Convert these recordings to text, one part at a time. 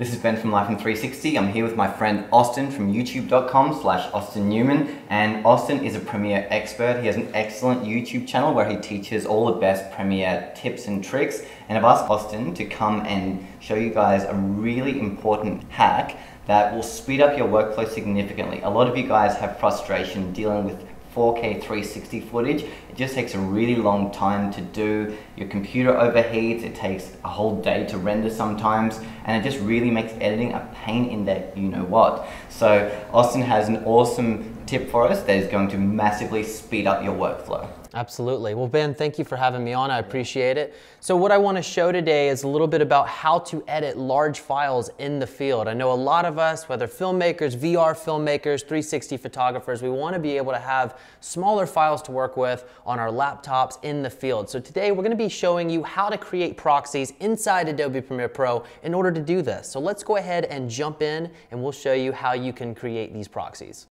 This is Ben from Life in 360. I'm here with my friend Austin from youtube.com slash Austin Newman. And Austin is a Premiere expert. He has an excellent YouTube channel where he teaches all the best Premiere tips and tricks. And I've asked Austin to come and show you guys a really important hack that will speed up your workflow significantly. A lot of you guys have frustration dealing with 4K 360 footage. It just takes a really long time to do. Your computer overheats, it takes a whole day to render sometimes, and it just really makes editing a pain in the you know what. So Austin has an awesome tip for us that is going to massively speed up your workflow. Absolutely. Well, Ben, thank you for having me on. I appreciate it. So what I want to show today is a little bit about how to edit large files in the field. I know a lot of us, whether filmmakers, VR filmmakers, 360 photographers, we want to be able to have smaller files to work with on our laptops in the field. So today we're going to be showing you how to create proxies inside Adobe Premiere Pro in order to do this. So let's go ahead and jump in and we'll show you how you can create these proxies.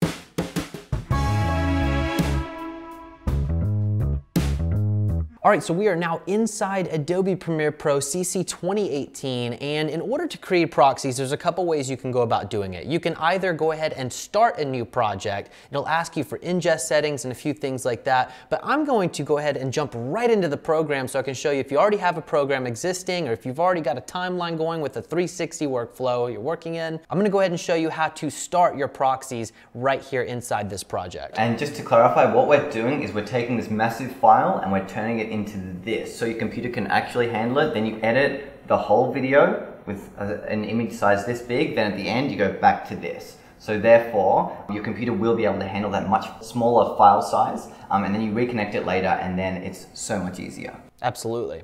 All right, so we are now inside Adobe Premiere Pro CC 2018, and in order to create proxies, there's a couple ways you can go about doing it. You can either go ahead and start a new project. It'll ask you for ingest settings and a few things like that, but I'm going to go ahead and jump right into the program so I can show you if you already have a program existing or if you've already got a timeline going with a 360 workflow you're working in. I'm gonna go ahead and show you how to start your proxies right here inside this project. And just to clarify, what we're doing is we're taking this massive file and we're turning it into this so your computer can actually handle it. Then you edit the whole video with a, an image size this big. Then at the end, you go back to this. So therefore, your computer will be able to handle that much smaller file size, um, and then you reconnect it later, and then it's so much easier. Absolutely.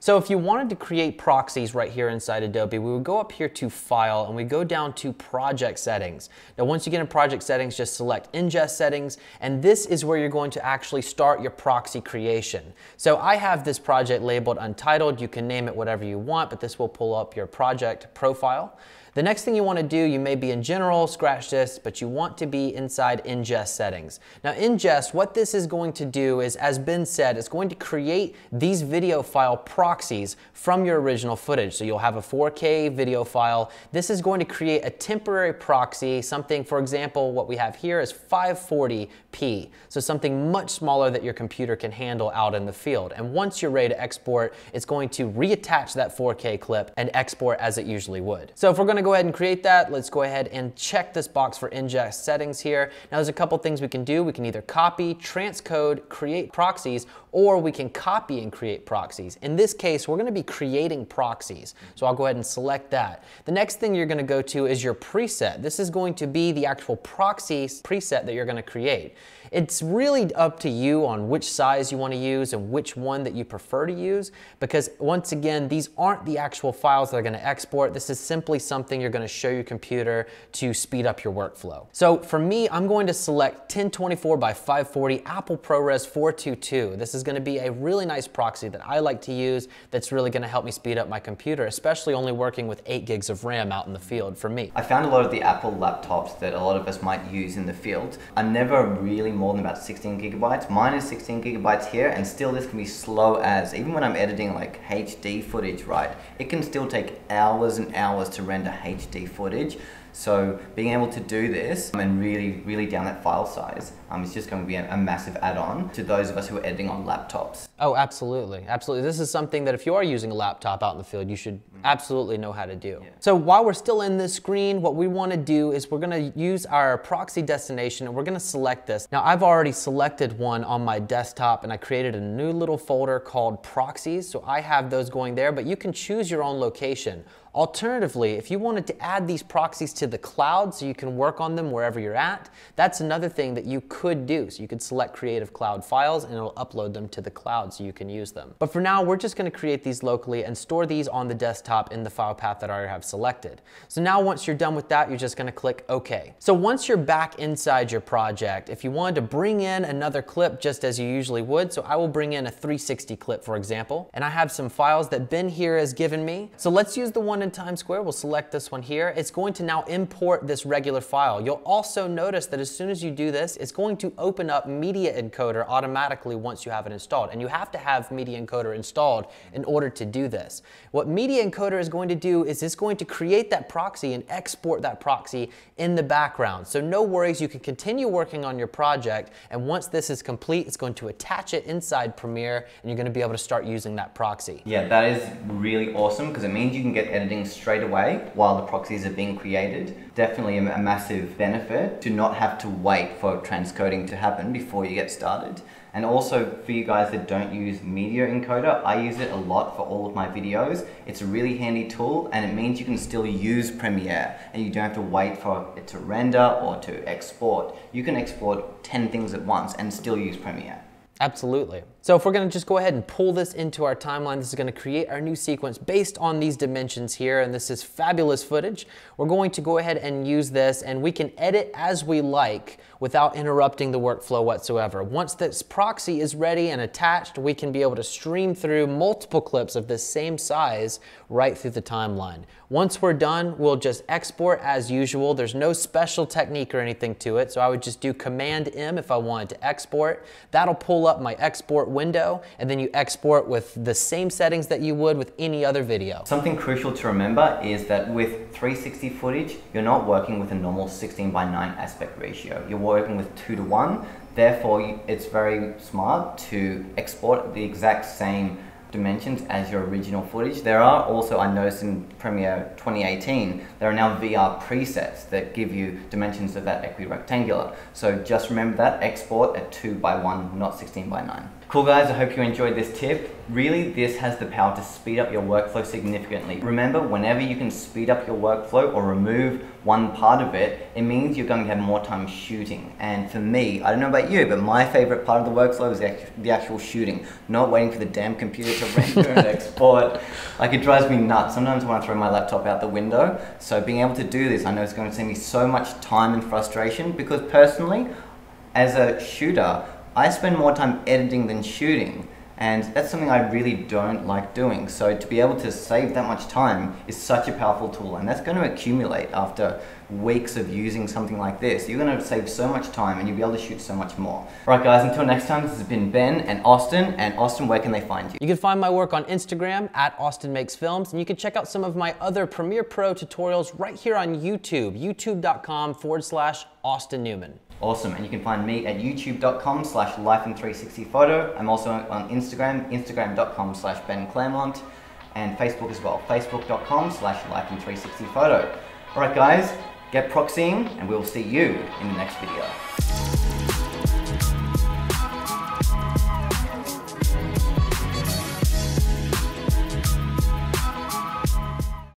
So if you wanted to create proxies right here inside Adobe, we would go up here to File and we go down to Project Settings. Now once you get in Project Settings, just select Ingest Settings and this is where you're going to actually start your proxy creation. So I have this project labeled Untitled. You can name it whatever you want, but this will pull up your project profile. The next thing you want to do, you may be in general, scratch this, but you want to be inside ingest settings. Now ingest, what this is going to do is, as Ben said, it's going to create these video file proxies from your original footage. So you'll have a 4K video file. This is going to create a temporary proxy, something, for example, what we have here is 540p. So something much smaller that your computer can handle out in the field. And once you're ready to export, it's going to reattach that 4K clip and export as it usually would. So if we're to go ahead and create that, let's go ahead and check this box for ingest settings here. Now there's a couple things we can do. We can either copy, transcode, create proxies, or we can copy and create proxies. In this case, we're gonna be creating proxies. So I'll go ahead and select that. The next thing you're gonna go to is your preset. This is going to be the actual proxy preset that you're gonna create. It's really up to you on which size you want to use and which one that you prefer to use because once again, these aren't the actual files that are going to export. This is simply something you're going to show your computer to speed up your workflow. So for me, I'm going to select 1024 by 540 Apple ProRes 422. This is going to be a really nice proxy that I like to use that's really going to help me speed up my computer, especially only working with 8 gigs of RAM out in the field for me. I found a lot of the Apple laptops that a lot of us might use in the field are never really more than about 16 gigabytes. Mine is 16 gigabytes here and still this can be slow as, even when I'm editing like HD footage, right? It can still take hours and hours to render HD footage. So being able to do this and really, really down that file size um, is just going to be a, a massive add-on to those of us who are editing on laptops. Oh, absolutely. Absolutely. This is something that if you are using a laptop out in the field, you should absolutely know how to do. Yeah. So while we're still in this screen, what we want to do is we're going to use our proxy destination and we're going to select this. Now I've already selected one on my desktop and I created a new little folder called proxies. So I have those going there, but you can choose your own location. Alternatively, if you wanted to add these proxies to the cloud so you can work on them wherever you're at, that's another thing that you could do. So you could select Creative Cloud files and it'll upload them to the cloud so you can use them. But for now, we're just gonna create these locally and store these on the desktop in the file path that I have selected. So now once you're done with that, you're just gonna click OK. So once you're back inside your project, if you wanted to bring in another clip just as you usually would, so I will bring in a 360 clip, for example, and I have some files that Ben here has given me. So let's use the one one in Times Square, we'll select this one here. It's going to now import this regular file. You'll also notice that as soon as you do this, it's going to open up Media Encoder automatically once you have it installed. And you have to have Media Encoder installed in order to do this. What Media Encoder is going to do is it's going to create that proxy and export that proxy in the background. So no worries, you can continue working on your project. And once this is complete, it's going to attach it inside Premiere and you're going to be able to start using that proxy. Yeah, that is really awesome because it means you can get straight away while the proxies are being created. Definitely a massive benefit to not have to wait for transcoding to happen before you get started. And also for you guys that don't use Media Encoder, I use it a lot for all of my videos. It's a really handy tool and it means you can still use Premiere and you don't have to wait for it to render or to export. You can export 10 things at once and still use Premiere. Absolutely. So if we're gonna just go ahead and pull this into our timeline, this is gonna create our new sequence based on these dimensions here, and this is fabulous footage. We're going to go ahead and use this, and we can edit as we like without interrupting the workflow whatsoever. Once this proxy is ready and attached, we can be able to stream through multiple clips of this same size right through the timeline. Once we're done, we'll just export as usual. There's no special technique or anything to it, so I would just do Command M if I wanted to export. That'll pull up my export window, and then you export with the same settings that you would with any other video. Something crucial to remember is that with 360 footage, you're not working with a normal 16 by 9 aspect ratio. You're working with 2 to 1. Therefore, it's very smart to export the exact same dimensions as your original footage. There are also, I noticed in Premiere 2018, there are now VR presets that give you dimensions of that equirectangular. So just remember that, export at 2 by 1, not 16 by 9. Cool guys, I hope you enjoyed this tip. Really, this has the power to speed up your workflow significantly. Remember, whenever you can speed up your workflow or remove one part of it, it means you're going to have more time shooting. And for me, I don't know about you, but my favorite part of the workflow is the actual shooting, not waiting for the damn computer to render and export. Like it drives me nuts. Sometimes I want to throw my laptop out the window. So being able to do this, I know it's going to save me so much time and frustration because personally, as a shooter, I spend more time editing than shooting. And that's something I really don't like doing. So to be able to save that much time is such a powerful tool and that's going to accumulate after weeks of using something like this. You're going to save so much time and you'll be able to shoot so much more. Right guys, until next time, this has been Ben and Austin. And Austin, where can they find you? You can find my work on Instagram at Austin Makes Films and you can check out some of my other Premiere Pro tutorials right here on YouTube, youtube.com forward slash Austin Newman. Awesome, and you can find me at youtube.com slash lifein360photo. I'm also on Instagram, instagram.com slash Ben Claremont, and Facebook as well, facebook.com slash lifein360photo. Alright guys, get proxying, and we'll see you in the next video.